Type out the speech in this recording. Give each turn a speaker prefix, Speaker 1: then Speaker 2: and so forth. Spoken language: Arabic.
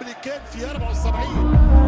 Speaker 1: اللي كان في 74